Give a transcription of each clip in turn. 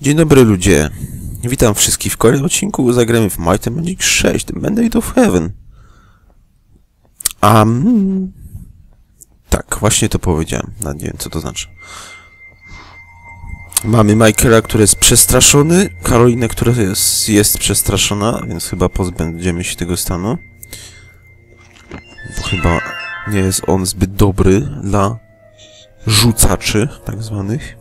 Dzień dobry ludzie. Witam wszystkich w kolejnym odcinku. Zagramy w Might and Magic 6, The Mandate of Heaven. Mm, tak, właśnie to powiedziałem. Nawet nie wiem, co to znaczy. Mamy Michaela, który jest przestraszony, Karolinę, która jest, jest przestraszona, więc chyba pozbędziemy się tego stanu. Bo chyba nie jest on zbyt dobry dla rzucaczy, tak zwanych.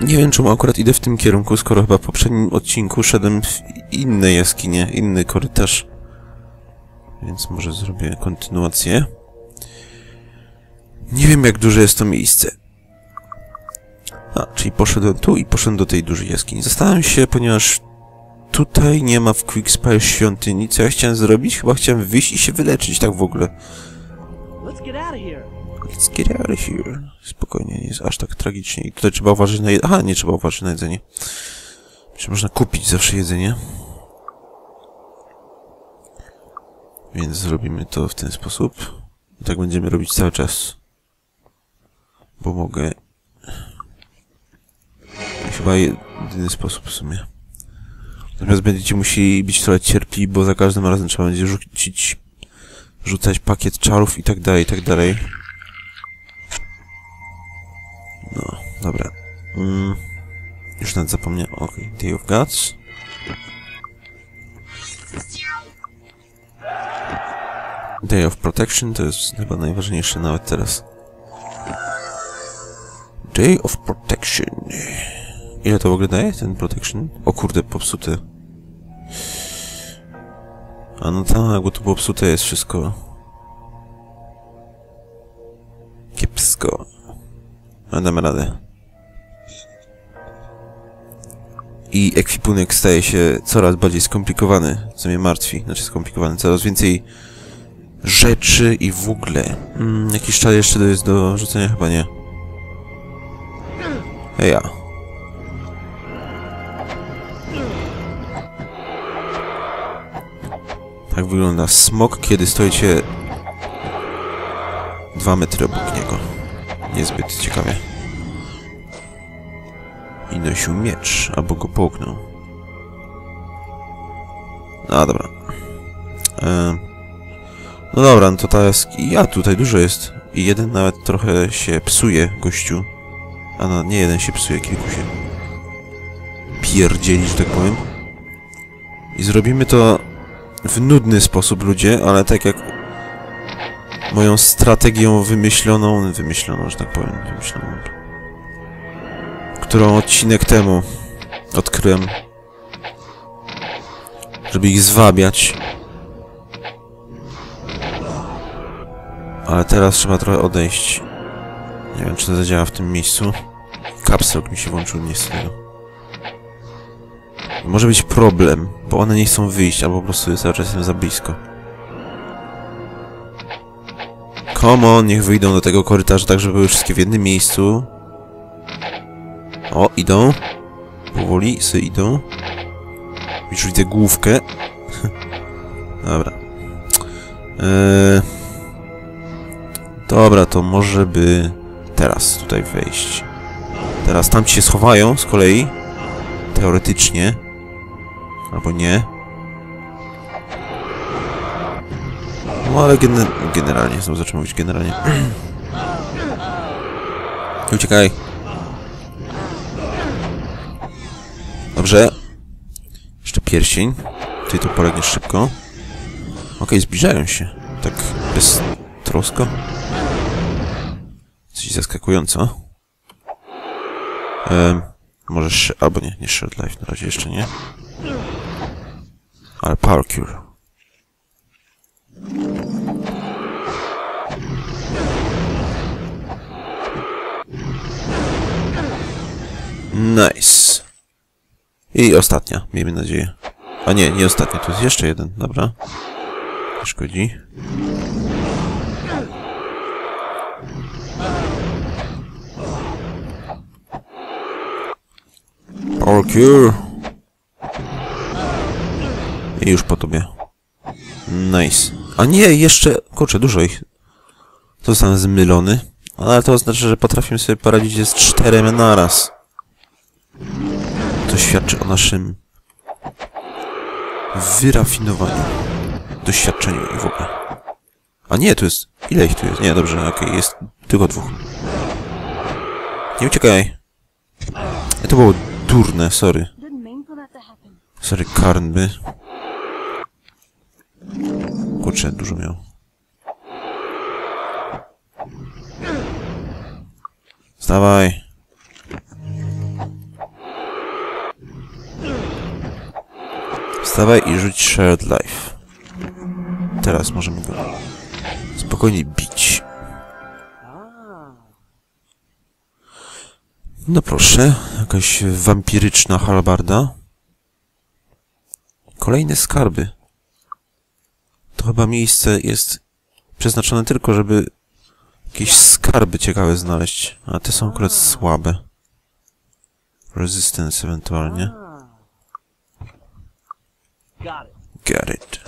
Nie wiem, czemu akurat idę w tym kierunku, skoro chyba w poprzednim odcinku szedłem w inne jaskinie, inny korytarz. Więc może zrobię kontynuację. Nie wiem, jak duże jest to miejsce. A, czyli poszedłem tu i poszedłem do tej dużej jaskini. Zastanawiam się, ponieważ tutaj nie ma w Quickspire świątyni. Co ja chciałem zrobić? Chyba chciałem wyjść i się wyleczyć, tak w ogóle. Let's get out of here. Let's get out of here. Spokojnie, nie jest aż tak tragicznie. I tutaj trzeba uważać na jedzenie. Aha, nie trzeba uważać na jedzenie. Czy można kupić zawsze jedzenie? Więc zrobimy to w ten sposób. I tak będziemy robić cały czas. Bo mogę. Chyba jedyny sposób w sumie. Natomiast będziecie musieli być trochę cierpliwi, bo za każdym razem trzeba będzie rzucić, rzucać pakiet czarów i tak dalej, i tak dalej. No, dobra. Mm, już nawet zapomniałem. Okej, Day of Gods. Day of Protection to jest chyba najważniejsze nawet teraz. Day of Protection. Ile to w ogóle daje, ten Protection? O kurde, popsute. A no tak, bo tu popsute jest wszystko. Kiepsko. Ale damy radę. I ekwipunek staje się coraz bardziej skomplikowany, co mnie martwi. Znaczy skomplikowany, coraz więcej rzeczy i w ogóle. Mm, jakiś czar jeszcze jest do rzucenia? Chyba nie. Heja. Tak wygląda smok, kiedy stoicie dwa metry obok niego. Niezbyt ciekawie. I nosił miecz, albo go połknął. A, dobra. E, no dobra, no to jest... Ja tutaj dużo jest. I jeden nawet trochę się psuje, gościu. A no, nie jeden się psuje, kilku się pierdzieli, że tak powiem. I zrobimy to w nudny sposób, ludzie, ale tak jak moją strategią wymyśloną, wymyśloną, że tak powiem, wymyśloną, którą odcinek temu odkryłem, żeby ich zwabiać. Ale teraz trzeba trochę odejść. Nie wiem, czy to zadziała w tym miejscu. Kapsel mi się włączył, nie. Może być problem, bo one nie chcą wyjść, albo po prostu cały czas za blisko. Come on, niech wyjdą do tego korytarza tak, żeby były wszystkie w jednym miejscu. O, idą. Powoli se idą. Już widzę główkę. Dobra. Eee... Dobra, to może by teraz tutaj wejść. Teraz tam ci się schowają z kolei. Teoretycznie. Albo nie. No ale gen generalnie, znowu zacząłem mówić generalnie. Uciekaj. Dobrze. Jeszcze pierścień. Ty to polegniesz szybko. Okej, zbliżają się. Tak bez trosko. Coś zaskakująco. Ehm, może albo nie, nie Shred Life na razie jeszcze nie. Ale Power Cure. Nice. I ostatnia, miejmy nadzieję. A nie, nie ostatnia, to jest jeszcze jeden, dobra. Nie szkodzi. Cure. I już po tobie. Nice. A nie, jeszcze... Kurczę, dużo ich. Zostanę zmylony. Ale to oznacza, że potrafimy sobie poradzić z czterema naraz. To świadczy o naszym wyrafinowaniu, doświadczeniu i w ogóle. A nie, tu jest... Ile ich tu jest? Nie, dobrze, okej, jest tylko dwóch. Nie uciekaj. To było durne, sorry. Sorry, karnby. Kurczę, dużo miał. Wstawaj. Wstawaj i rzuć Shared Life. Teraz możemy go spokojnie bić. No proszę, jakaś wampiryczna halbarda. Kolejne skarby. To chyba miejsce jest przeznaczone tylko, żeby jakieś skarby ciekawe znaleźć. A te są akurat słabe. Resistance ewentualnie. Get it.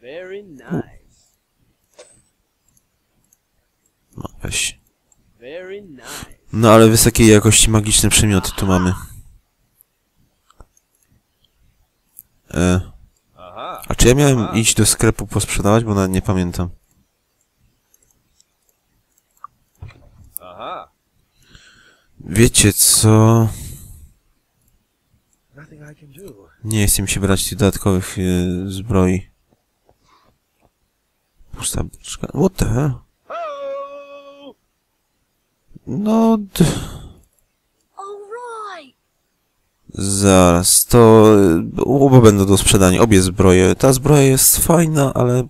Very nice. No, weź. Very nice. No ale wysokiej jakości magiczne przymioty tu mamy. E, a czy ja miałem iść do sklepu posprzedawać, bo nawet nie pamiętam. Aha. Wiecie co? Nothing I can do. Nie chcę mi się brać tych dodatkowych e, zbroi. Pusta beczka. What the hell? No... Zaraz, to... e, Oba będą do sprzedania, obie zbroje. Ta zbroja jest fajna, ale...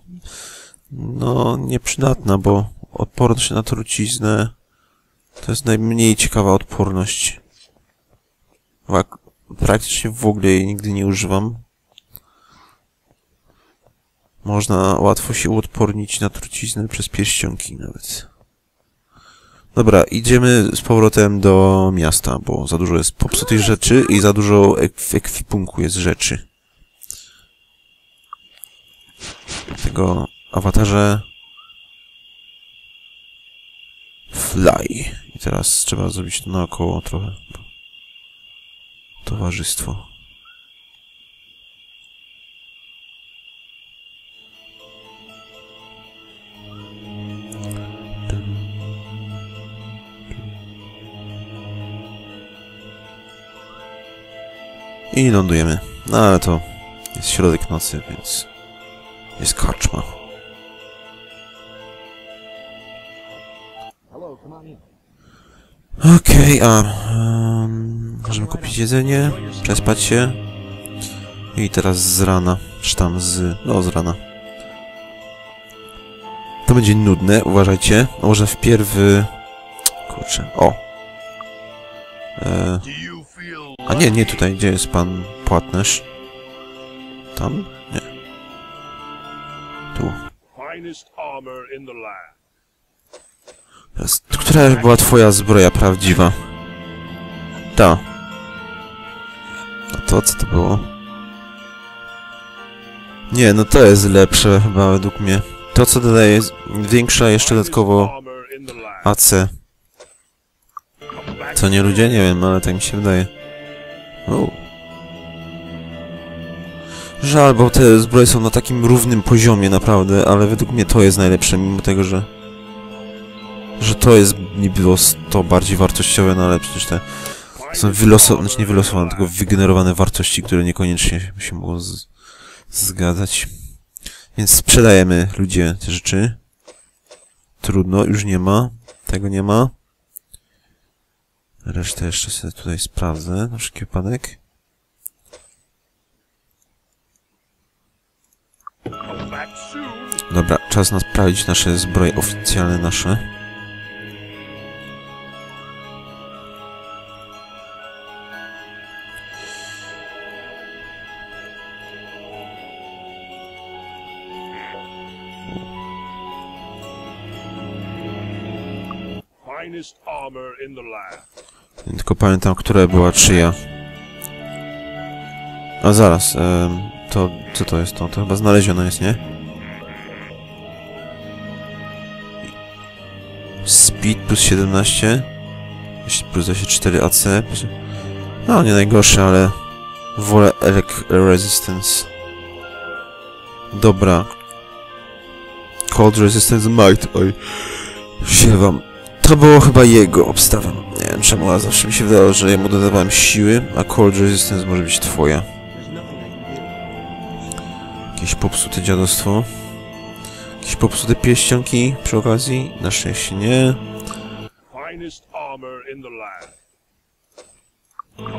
No, nieprzydatna, bo odporność na truciznę... To jest najmniej ciekawa odporność. Praktycznie w ogóle jej nigdy nie używam. Można łatwo się uodpornić na truciznę przez pierścionki nawet. Dobra, idziemy z powrotem do miasta, bo za dużo jest popsutych rzeczy i za dużo ekwipunku jest rzeczy. Tego awatarze... Fly. I teraz trzeba zrobić to naokoło trochę. Towarzystwo. I lądujemy. No ale to jest środek nocy, więc jest karczma. Okej, a em, możemy kupić jedzenie, przespać się i teraz z rana, czy tam z, no z rana. To będzie nudne, uważajcie. Może wpierw... Kurczę, o! E, a nie, nie tutaj, gdzie jest pan płatnerz? Tam? Nie. Tu. która była twoja zbroja prawdziwa? Ta. To co to było? Nie, no to jest lepsze chyba według mnie. To co dodaje większa jeszcze dodatkowo. AC. Co nie ludzie? Nie wiem, ale tak mi się wydaje. U. Żal, bo te zbroje są na takim równym poziomie naprawdę, ale według mnie to jest najlepsze, mimo tego, że... Że to jest niby o 100 bardziej wartościowe, no ale przecież te są wylosowane, znaczy nie wylosowane, tylko wygenerowane wartości, które niekoniecznie się mogą zgadzać. Więc sprzedajemy ludzie te rzeczy. Trudno, już nie ma. Tego nie ma. Resztę jeszcze sobie tutaj sprawdzę, na wszelki wypadek. Dobra, czas na sprawdzić nasze zbroje oficjalne nasze. Tylko pamiętam, która była czyja. A zaraz, em, to co to jest to? To chyba znalezione jest, nie? speed plus 17. Plus 24 AC. No, nie najgorsze, ale wolę elec resistance. Dobra. Cold resistance might. Oj. Siewam. To było chyba jego, obstawiam. Nie wiem czemu, ale zawsze mi się wydawało, że ja mu dodawałem siły, a cold resistance może być twoja. Jakieś popsute dziadostwo. Jakieś popsute pieścionki przy okazji? Na szczęście nie.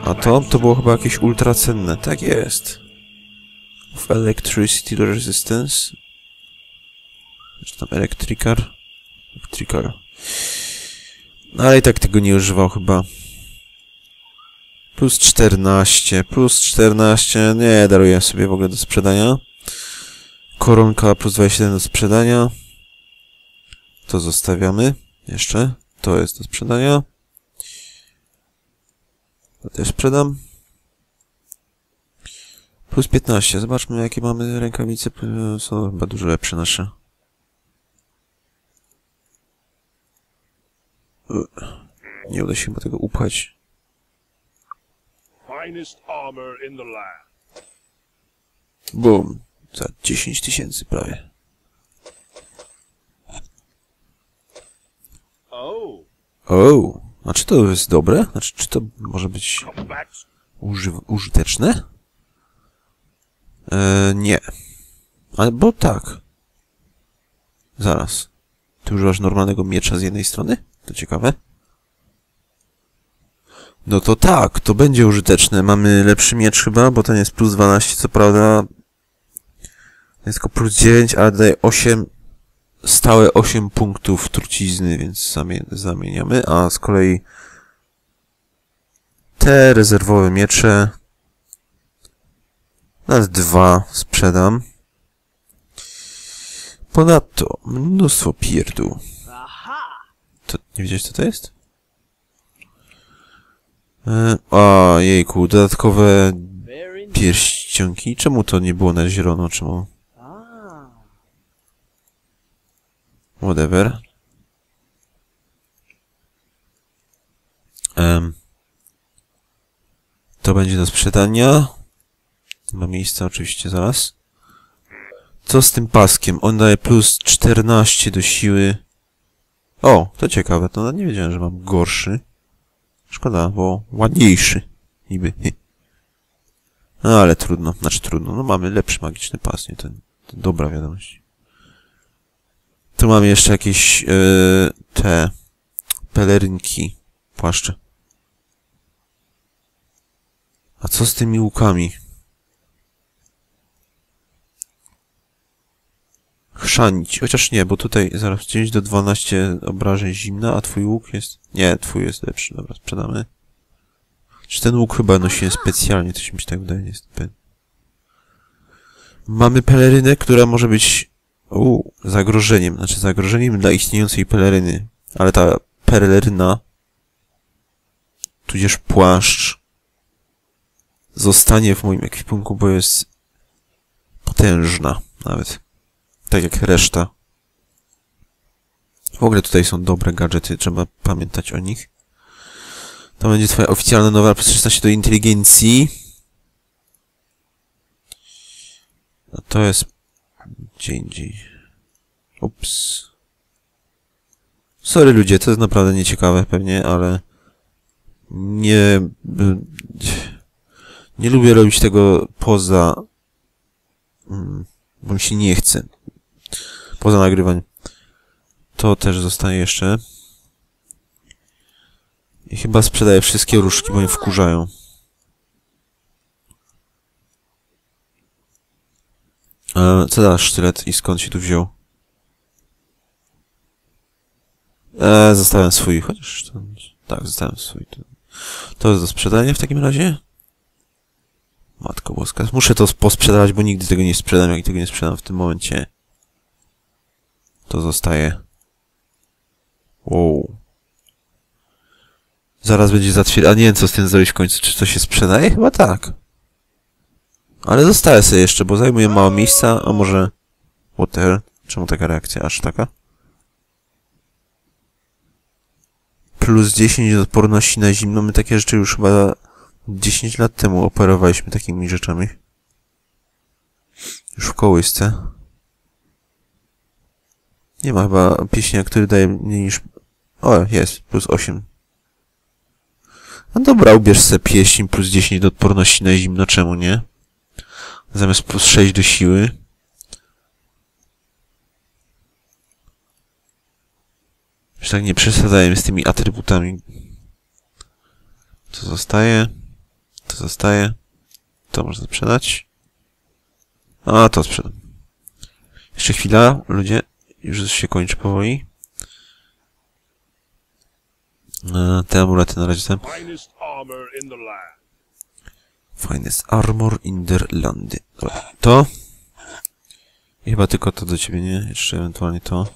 A to? To było chyba jakieś ultracenne. Tak jest. Of electricity resistance. Czy tam electricar? Electrical. No ale i tak tego nie używał chyba. Plus 14, plus 14, nie, daruję sobie w ogóle do sprzedania. Koronka plus 27 do sprzedania. To zostawiamy. Jeszcze. To jest do sprzedania. To też sprzedam. Plus 15. Zobaczmy jakie mamy rękawice. Są chyba dużo lepsze nasze. Nie uda się chyba tego upchać. Boom. Za 10 tysięcy prawie. Oh. O, a czy to jest dobre? Znaczy, czy to może być uży użyteczne? E, nie. Albo tak. Zaraz. Ty używasz normalnego miecza z jednej strony? To ciekawe. No to tak, to będzie użyteczne. Mamy lepszy miecz chyba, bo ten jest plus 12, co prawda. Jest tylko plus 9, ale daje 8, stałe 8 punktów trucizny, więc zamie zamieniamy. A z kolei te rezerwowe miecze nawet dwa sprzedam. Ponadto mnóstwo pierdół. To nie wiedziałeś co to jest? E, a jejku, dodatkowe pierścionki. Czemu to nie było na zielono? Czemu? Whatever. Em, to będzie do sprzedania. Ma miejsce oczywiście zaraz. Co z tym paskiem? On daje plus 14 do siły. O, to ciekawe. To nie wiedziałem, że mam gorszy. Szkoda, bo ładniejszy. Niby. No, ale trudno. Znaczy trudno. No mamy lepszy magiczny pas, nie? To, to dobra wiadomość. Tu mamy jeszcze jakieś e, te pelerynki, płaszcze. A co z tymi łukami? Chrzanić. Chociaż nie, bo tutaj zaraz 9 do 12 obrażeń zimna, a twój łuk jest... Nie, twój jest lepszy. Dobra, sprzedamy. Czy ten łuk chyba nosiłem specjalnie, się mi się tak wydaje, nie jest pewien. Mamy pelerynę, która może być u, zagrożeniem, znaczy zagrożeniem dla istniejącej peleryny. Ale ta peleryna, tudzież płaszcz, zostanie w moim ekwipunku, bo jest potężna nawet. Tak jak reszta. W ogóle tutaj są dobre gadżety, trzeba pamiętać o nich. To będzie twoja oficjalna nowa plus 16 do inteligencji. A to jest gdzie indziej. Ups. Sorry ludzie, to jest naprawdę nieciekawe pewnie, ale nie... Nie lubię robić tego poza... mm, Bo mi się nie chce. Poza nagrywaniem. To też zostaje jeszcze. I chyba sprzedaję wszystkie różki, bo mnie wkurzają. E, co da sztylet i skąd się tu wziął? E, zostawiam swój, chociaż... Tak, zostawiam swój. To, to jest do sprzedania w takim razie? Matko boska. Muszę to posprzedawać, bo nigdy tego nie sprzedam. Jak tego nie sprzedam w tym momencie, to zostaje. Wow. Zaraz będzie zatwierdzone. A nie wiem, co z tym zrobić w końcu. Czy to się sprzedaje? Chyba tak. Ale zostaję sobie jeszcze, bo zajmuje mało miejsca, a może... What the hell? Czemu taka reakcja aż taka? plus 10 odporności na zimno. My takie rzeczy już chyba 10 lat temu operowaliśmy takimi rzeczami. Już w kołysce. Nie ma chyba pieśnia, który daje mniej niż... O, jest, plus 8. No dobra, ubierz sobie pieśń plus 10 do odporności na zimno, czemu nie? Zamiast plus 6 do siły. Już tak nie przesadzajmy z tymi atrybutami. To zostaje. To zostaje. To można sprzedać. A, to sprzedam. Jeszcze chwila, ludzie. Już się kończy powoli. E, Te amulety na razie tam. Finest armor in the land. To. I chyba tylko to do ciebie, nie? Jeszcze ewentualnie to.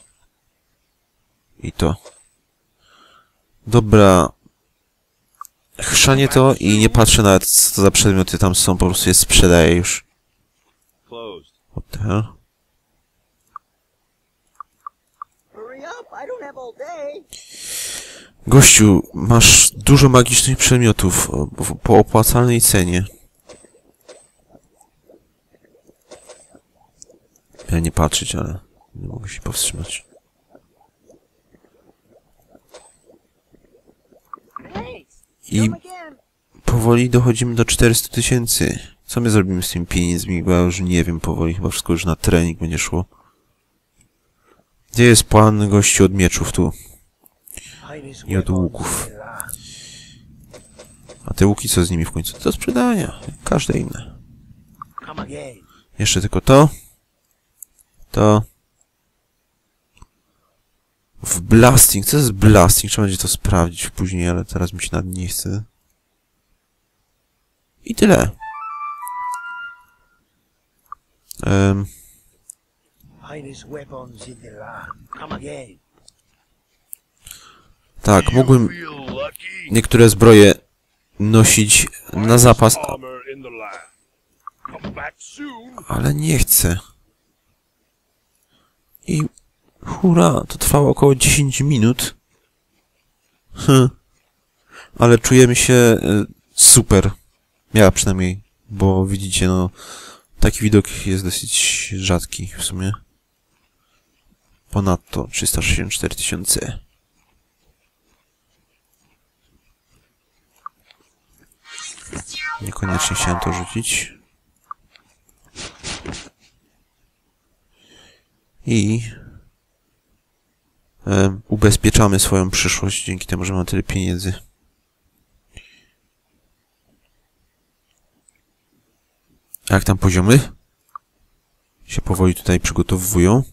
I to. Dobra. Chrzanie to i nie patrzę nawet co to za przedmioty tam są, po prostu je sprzedaję już. What the hell? Gościu, masz dużo magicznych przedmiotów po opłacalnej cenie. Ja nie patrzeć, ale nie mogę się powstrzymać. I powoli dochodzimy do 400 tysięcy. Co my zrobimy z tymi pieniędzmi? Bo ja już nie wiem powoli, chyba wszystko już na trening będzie szło. Gdzie jest plan gościu od mieczów tu? I od łuków. A te łuki co z nimi w końcu? Do sprzedania, każde inne. Jeszcze tylko to. To. W blasting. Co jest blasting? Trzeba będzie to sprawdzić później, ale teraz mi się nad nie chce. I tyle. Um, Finest weapons in the land. Come again. Tak, mógłbym niektóre zbroje nosić na zapas, ale nie chcę. I hura, to trwało około 10 minut. Hm. Ale czujemy się y, super. Ja przynajmniej, bo widzicie, no, taki widok jest dosyć rzadki w sumie. Ponadto 364 tysiące. Niekoniecznie chciałem to rzucić. I e, ubezpieczamy swoją przyszłość dzięki temu, że mamy tyle pieniędzy. A jak tam poziomy? Się powoli tutaj przygotowują.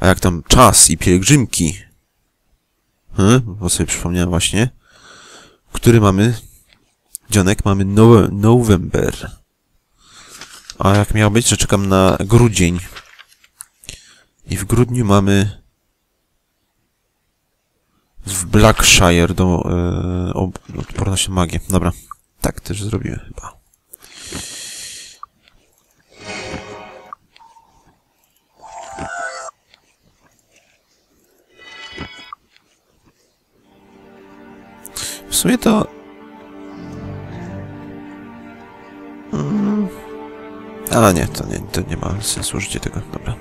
A jak tam czas i pielgrzymki? Hmm? Bo sobie przypomniałem właśnie. Który mamy? Dzionek, mamy Nowe November. A jak miało być, że czekam na grudzień. I w grudniu mamy w Blackshire do e, odporność na magię. Dobra, tak też zrobiłem chyba. W sumie to... Mm. A nie, to nie, to nie ma sensu użycie tego. Dobra.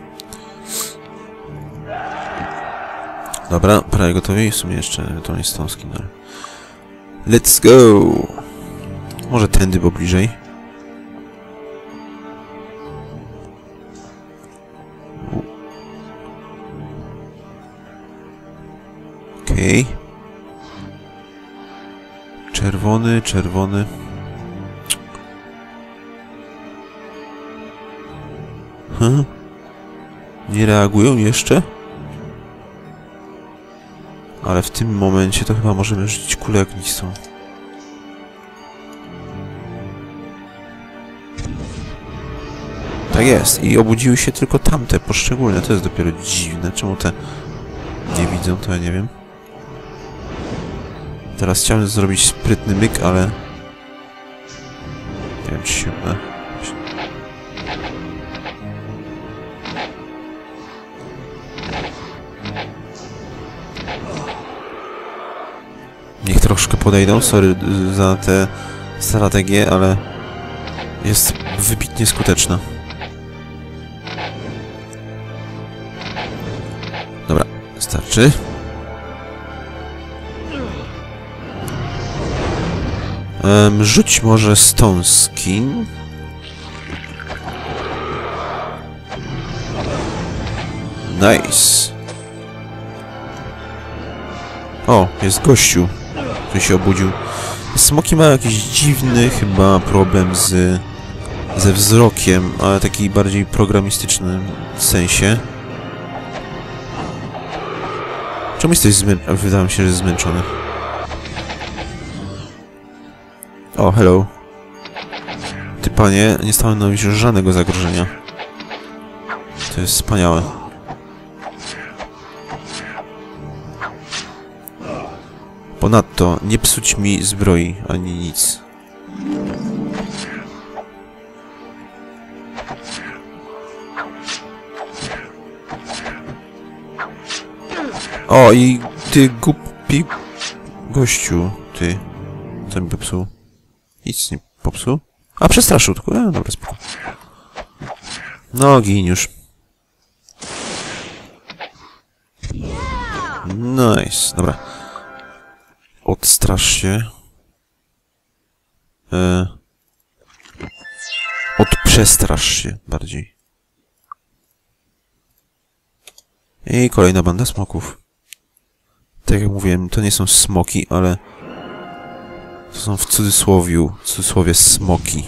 Dobra, prawie gotowi. W sumie jeszcze to nie jest tą skin, ale... Let's go! Może tędy, bo bliżej. Okej. Czerwony, czerwony. Hm? Nie reagują jeszcze? Ale w tym momencie to chyba możemy rzucić kulę ognistą. Tak jest. I obudziły się tylko tamte poszczególne. To jest dopiero dziwne. Czemu te nie widzą, to ja nie wiem. Teraz chciałem zrobić sprytny myk, ale... Nie wiem, czy się uda. Niech troszkę podejdą, sorry za tę strategię, ale jest wybitnie skuteczna. Dobra, starczy. Um, rzuć może Stone Skin. Nice. O, jest gościu, który się obudził. Smoki mają jakiś dziwny chyba problem z, ze wzrokiem, ale taki bardziej programistyczny sensie. Czemu jesteś zmęczony? Wydaje mi się, że zmęczony. O, hello. Ty panie, nie stanowisz żadnego zagrożenia. To jest wspaniałe. Ponadto, nie psuć mi zbroi, ani nic. O, i ty głupi gościu, ty. Co mi popsuł? Nic nie popsuł? A, przestraszył tylko. E, dobra, spoko. No, gin już. Nice, dobra. Odstrasz się. E... Odprzestrasz się bardziej. I kolejna banda smoków. Tak jak mówiłem, to nie są smoki, ale... To są w cudzysłowiu, w cudzysłowie smoki.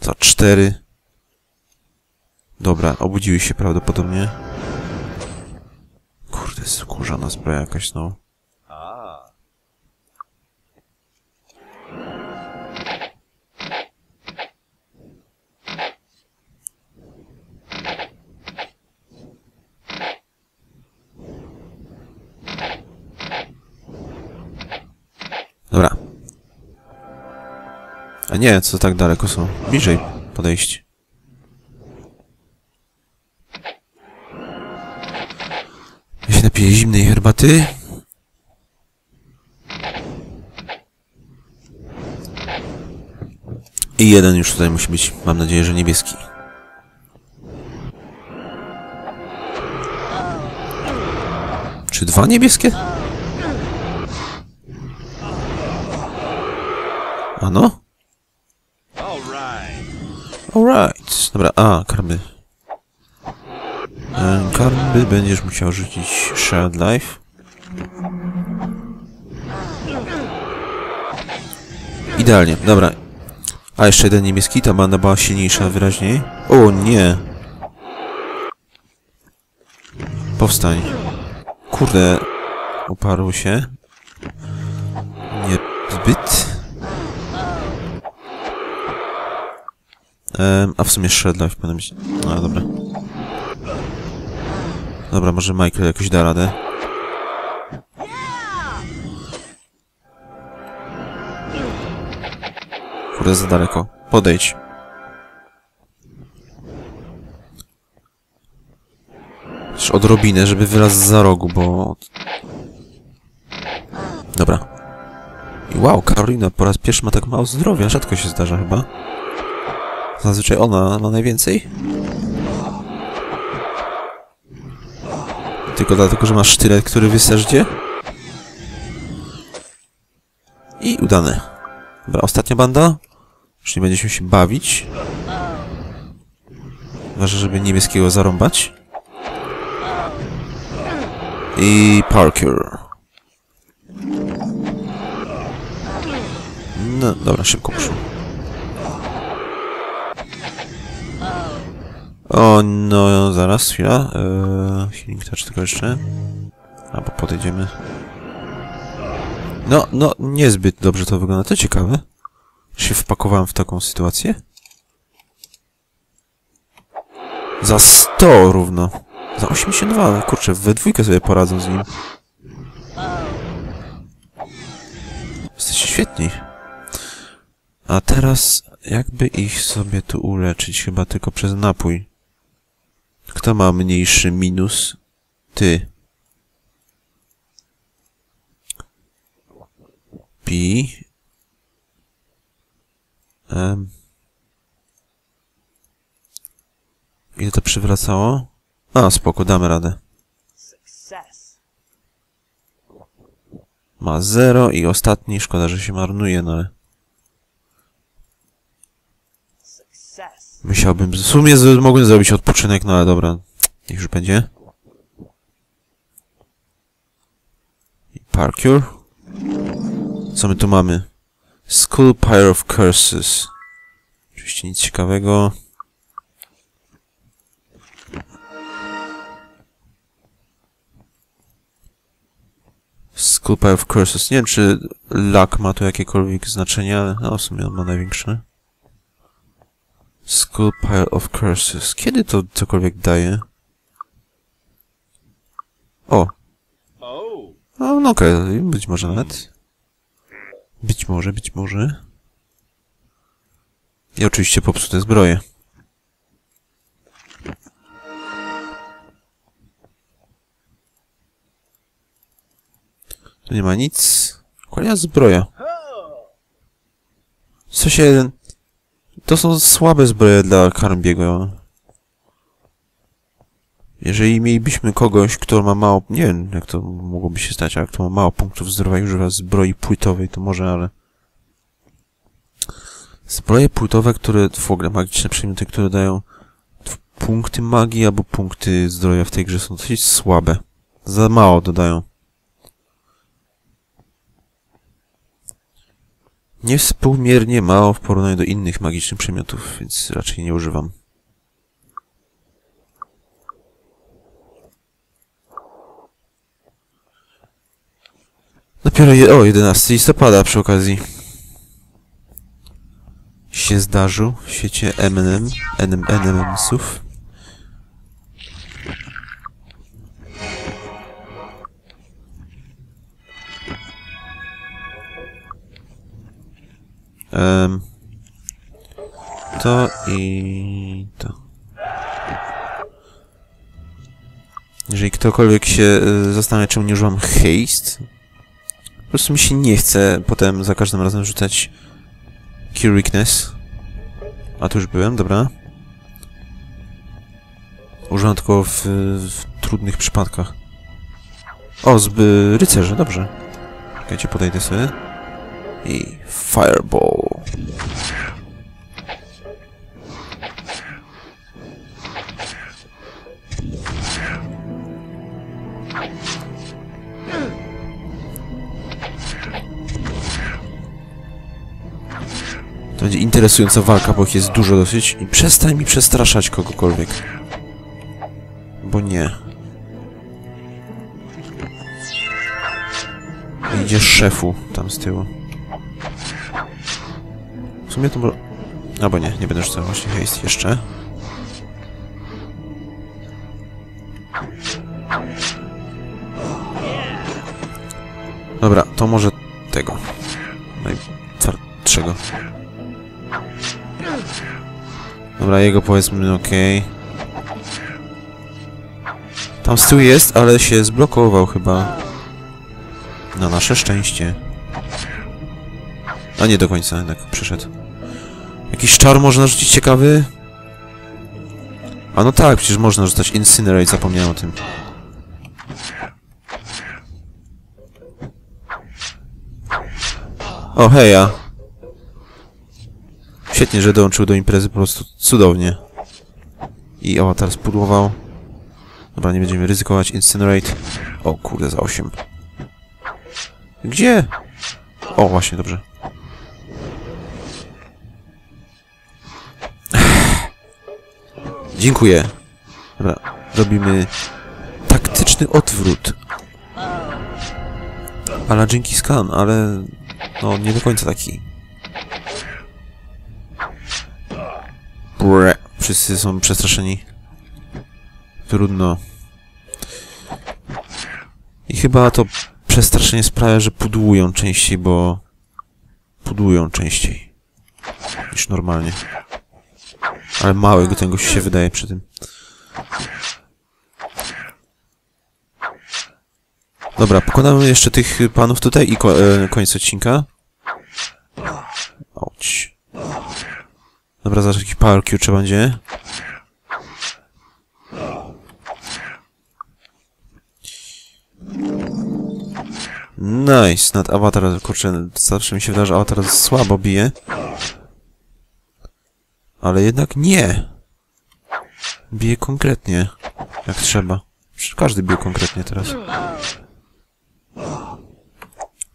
Za cztery. Dobra, obudziły się prawdopodobnie. Kurde, skórzana zbroja jakaś znowu. A nie, co tak daleko są? Bliżej podejść. Ja się napiję zimnej herbaty. I jeden już tutaj musi być. Mam nadzieję, że niebieski. Czy dwa niebieskie? Ano? Alright. Dobra, a, karby. E, karby będziesz musiał rzucić Shared Life. Idealnie, dobra. A, jeszcze jeden niebieski, ta banda była silniejsza wyraźniej. O, nie. Powstań. Kurde, uparł się. A w sumie Shred Life powinien być... No, dobra. Dobra, może Michael jakoś da radę. Kurde, za daleko. Podejdź. Już odrobinę, żeby wylazł za rogu, bo... Dobra. I wow, Karolina po raz pierwszy ma tak mało zdrowia. Rzadko się zdarza chyba. Zazwyczaj ona ma najwięcej. Tylko dlatego, że masz sztylet, który wysarzdzie. I udane. Dobra, ostatnia banda. Już nie będziemy się bawić. Ważne, żeby niebieskiego zarąbać. I parkour. No, dobra, szybko poszło. O, no, zaraz, chwila. Eee, healing touch tylko jeszcze. Albo podejdziemy. No, no, niezbyt dobrze to wygląda. To ciekawe. Się wpakowałem w taką sytuację. Za 100 równo. Za 82. Kurczę, we dwójkę sobie poradzą z nim. Jesteście świetni. A teraz jakby ich sobie tu uleczyć? Chyba tylko przez napój. Kto ma mniejszy minus? Ty. Pi. Um. Ile to przywracało? A, spoko, damy radę. Ma 0 i ostatni, szkoda, że się marnuje, no ale... Musiałbym... W sumie z- mogłem zrobić odpoczynek, no ale dobra. Niech już będzie. Parkour. Co my tu mamy? School Pyre of Curses. Oczywiście nic ciekawego. School Pyre of Curses. Nie wiem, czy luck ma tu jakiekolwiek znaczenie, ale no, w sumie on ma największe. Skull Pile of Curses. Kiedy to cokolwiek daje? O! No, no okej, być może nawet. Być może, być może. I oczywiście popsute zbroje. Tu nie ma nic. Kolejna zbroja. Co się... To są słabe zbroje dla Karmbiego. Jeżeli mielibyśmy kogoś, kto ma mało... Nie wiem, jak to mogłoby się stać, ale kto ma mało punktów zdrowia i używa zbroi płytowej, to może, ale... Zbroje płytowe, które... W ogóle magiczne przedmioty, które dają punkty magii albo punkty zdrowia w tej grze są dosyć słabe. Za mało dodają. Niewspółmiernie mało w porównaniu do innych magicznych przedmiotów, więc raczej nie używam. Dopiero je, o, 11 listopada przy okazji. Się zdarzył w świecie M&M, M&M'sów. Em, to i to. Jeżeli ktokolwiek się y, zastanawia, czemu nie używam haste, po prostu mi się nie chce potem za każdym razem rzucać Curicness. A tu już byłem, dobra. Używam tylko w, w trudnych przypadkach. O, z y, rycerze, dobrze. Czekajcie, podejdę sobie. I Fireball. Interesująca walka, bo ich jest dużo dosyć. I przestań mi przestraszać kogokolwiek. Bo nie. Idzie szefu tam z tyłu. W sumie to. Albo nie, nie będę rzucał właśnie haste jeszcze. Dobra, to może tego. Dobra, jego powiedzmy okej. Tam z tyłu jest, ale się zblokował chyba. Na nasze szczęście. A nie do końca jednak przyszedł. Jakiś czar można rzucić ciekawy? A no tak, przecież można rzucać Incinerate, zapomniałem o tym. O, heja. Świetnie, że dołączył do imprezy, po prostu cudownie. I awatar spudłował. Dobra, nie będziemy ryzykować. Incinerate. O kurde, za 8. Gdzie? O, właśnie, dobrze. Dziękuję. Dobra, robimy taktyczny odwrót. Ale dzięki skan, ale no nie do końca taki. Wszyscy są przestraszeni. Trudno. I chyba to przestraszenie sprawia, że pudłują częściej, bo pudłują częściej niż normalnie. Ale małego ten gość się wydaje przy tym. Dobra, pokonamy jeszcze tych panów tutaj i ko e, koniec odcinka. Cii. Dobra, zaraz jakiś power trzeba będzie. Nice, nad awatar, kurczę, zawsze mi się wydaje, że awatar słabo bije. Ale jednak nie. Bije konkretnie, jak trzeba. Każdy bije konkretnie teraz.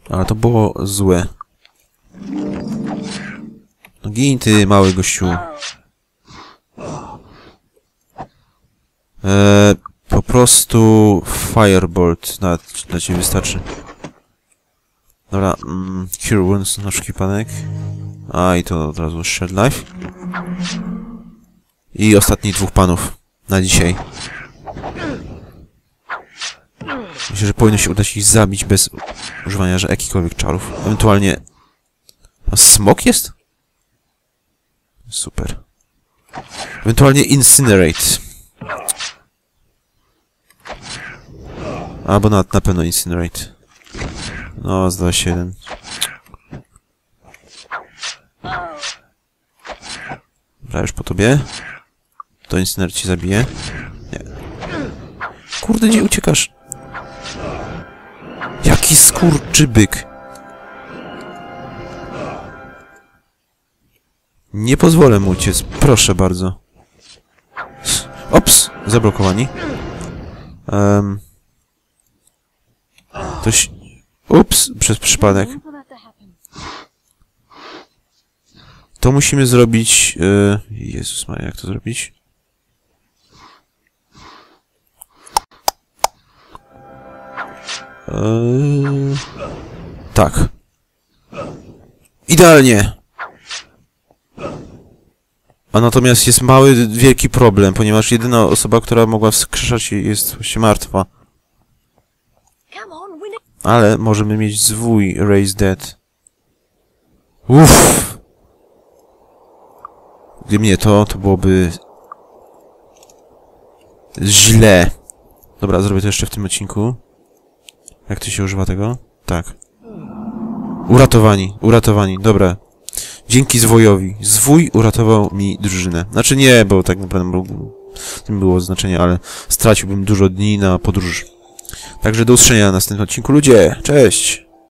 Ale to było złe. No gin ty, mały gościu. Eee, po prostu Firebolt na, dla ciebie wystarczy. Dobra, mm, Cure Wounds na wypadek. A, i to od razu Shed Life. I ostatnich dwóch panów na dzisiaj. Myślę, że powinno się udać ich zabić bez używania że jakichkolwiek czarów. Ewentualnie... A smok jest? Super. Ewentualnie Incinerate. Albo na, pewno Incinerate. No, zdaje się jeden. Dobra, już po tobie. To Incinerate ci zabije. Nie. Kurde, gdzie uciekasz? Jaki skurczybyk! Nie pozwolę mu uciec, proszę bardzo. Ops! Zablokowani. Um, ktoś... Ups! Przez przypadek. To musimy zrobić... Yy, Jezus Maria, jak to zrobić? Yy, tak. Idealnie! A natomiast jest mały, wielki problem, ponieważ jedyna osoba, która mogła wskrzeszać jest właśnie martwa. Ale możemy mieć zwój Raise Dead. Uff! Gdyby nie to, to byłoby... źle. Dobra, zrobię to jeszcze w tym odcinku. Jak to się używa tego? Tak. Uratowani, uratowani, dobra. Dzięki zwojowi. Zwój uratował mi drużynę. Znaczy nie, bo tak naprawdę nie było znaczenia, ale straciłbym dużo dni na podróż. Także do usłyszenia na następnym odcinku. Ludzie, cześć!